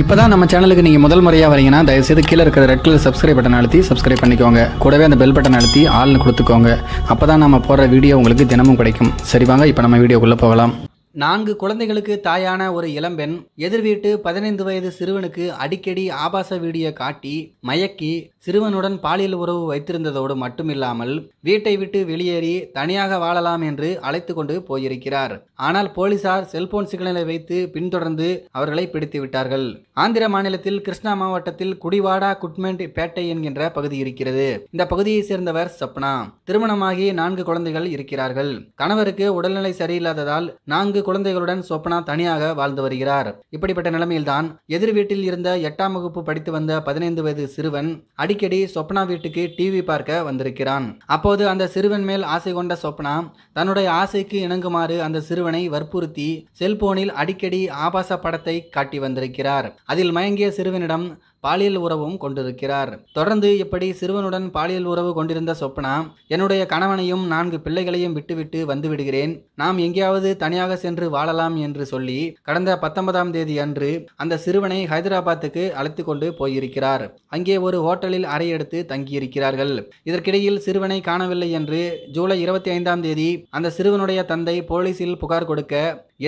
இப்போ தான் நம்ம சேனலுக்கு நீங்கள் முதல் முறையாக வரீங்கன்னா தயவுசெய்து கீழே இருக்கிற ரெட் கலர் சப்ஸ்கிரைப் பட்டன் அழுத்தி சப்ஸ்கிரைப் பண்ணிக்கோங்க. கூடவே அந்த பெல் பட்டன் அழுத்தி ஆள்னு கொடுத்துக்கோங்க. அப்போ தான் நம்ம போடுற வீடியோ உங்களுக்கு தினமும் கிடைக்கும். சரி வாங்க இப்போ நம்ம வீடியோக்குள்ளே போகலாம். நான்கு குழந்தைகளுக்கு தாயான ஒரு இளம்பெண் எதிர் வீட்டு பதினைந்து வயது சிறுவனுக்கு அடிக்கடி ஆபாச வீடியோ காட்டி மயக்கி சிறுவனுடன் பாலியல் உறவு வைத்திருந்ததோடு மட்டுமில்லாமல் வீட்டை விட்டு வெளியேறி தனியாக வாழலாம் என்று அழைத்து கொண்டு போயிருக்கிறார். ஆனால் போலீசார் செல்போன் சிக்னலை வைத்து பின்தொடர்ந்து அவர்களை பிடித்து விட்டார்கள். ஆந்திர மாநிலத்தில் கிருஷ்ணா மாவட்டத்தில் குடிவாடா குட்மெண்ட் பேட்டை என்கின்ற பகுதி இருக்கிறது. இந்த பகுதியை சேர்ந்தவர் சப்னா. திருமணமாகி நான்கு குழந்தைகள் இருக்கிறார்கள். கணவருக்கு உடல்நிலை சரியில்லாததால் நான்கு குழந்தைகளுடன் சொப்னா தனியாக வாழ்ந்து வருகிறார். இப்படிப்பட்ட நிலைமையில்தான் எதிர் வீட்டில் இருந்த எட்டாம் வகுப்பு படித்து வந்த பதினைந்து வயது சிறுவன் அடிக்கடி சொப்னா வீட்டுக்கு டிவி பார்க்க வந்திருக்கிறான். அப்போது அந்த சிறுவன் மேல் ஆசை கொண்ட சொப்னா தன்னுடைய ஆசைக்கு இணங்குமாறு அந்த சிறுவனை வற்புறுத்தி செல்போனில் அடிக்கடி ஆபாச படத்தை காட்டி வந்திருக்கிறார். அதில் மயங்கிய சிறுவனிடம் பாலியல் உறவும் கொண்டிருக்கிறார். தொடர்ந்து இப்படி சிறுவனுடன் பாலியல் உறவு கொண்டிருந்த சொப்னா என்னுடைய கணவனையும் நான்கு பிள்ளைகளையும் விட்டுவிட்டு வந்து விடுகிறேன். நாம் எங்கேயாவது தனியாக சென்று வாழலாம் என்று சொல்லி கடந்த பத்தொன்பதாம் தேதி அன்று அந்த சிறுவனை ஹைதராபாத்துக்கு அழைத்து கொண்டு போயிருக்கிறார். அங்கே ஒரு ஹோட்டலில் அறையெடுத்து தங்கியிருக்கிறார்கள். இதற்கிடையில் சிறுவனை காணவில்லை என்று ஜூலை இருபத்தி ஐந்தாம் தேதி அந்த சிறுவனுடைய தந்தை போலீசில் புகார் கொடுக்க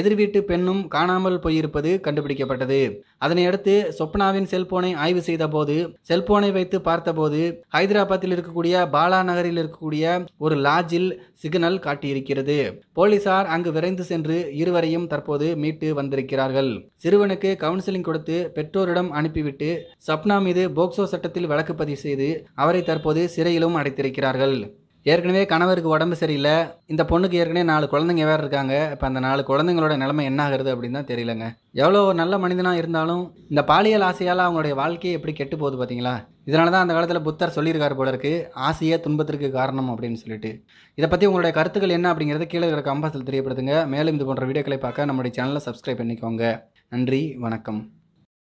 எதிர்வீட்டு பெண்ணும் காணாமல் போயிருப்பது கண்டுபிடிக்கப்பட்டது. அதனையடுத்து சொப்னாவின் செல்போனை ஆய்வு செய்தபோது செல்போனை வைத்து பார்த்தபோது ஹைதராபாத்தில் இருக்கக்கூடிய பாலா நகரில் இருக்கக்கூடிய ஒரு லாட்ஜில் சிக்னல் காட்டியிருக்கிறது. போலீசார் அங்கு விரைந்து சென்று இருவரையும் தற்போது மீட்டு வந்திருக்கிறார்கள். சிறுவனுக்கு கவுன்சிலிங் கொடுத்து பெற்றோரிடம் அனுப்பிவிட்டு சப்னா மீது போக்சோ சட்டத்தில் வழக்கு பதிவு செய்து அவரை தற்போது சிறையிலும் அடைத்திருக்கிறார்கள். ஏற்கனவே கணவருக்கு உடம்பு சரியில்லை. இந்த பொண்ணுக்கு ஏற்கனவே நாலு குழந்தைங்க வேறு இருக்காங்க. இப்போ அந்த நாலு குழந்தைங்களோட நிலைமை என்ன ஆகுறது அப்படின்னு தான் தெரியலங்க. எவ்வளோ ஒரு நல்ல மனிதனாக இருந்தாலும் இந்த பாலியல் ஆசையால் அவங்களுடைய வாழ்க்கையை எப்படி கெட்டு போகுது பார்த்தீங்களா இதனால தான் அந்த காலத்தில் புத்தர் சொல்லியிருக்காரு போல இருக்கு. ஆசையே துன்பத்திற்கு காரணம் அப்படின்னு சொல்லிட்டு. இதை பற்றி உங்களுடைய கருத்துக்கள் என்ன அப்படிங்கிறத கீழே இருக்கிற கம்பாசில் தெரியப்படுத்துங்க. மேலும் இது போன்ற வீடியோக்களை பார்க்க நம்முடைய சேனலை சப்ஸ்கிரைப் பண்ணிக்கோங்க. நன்றி வணக்கம்.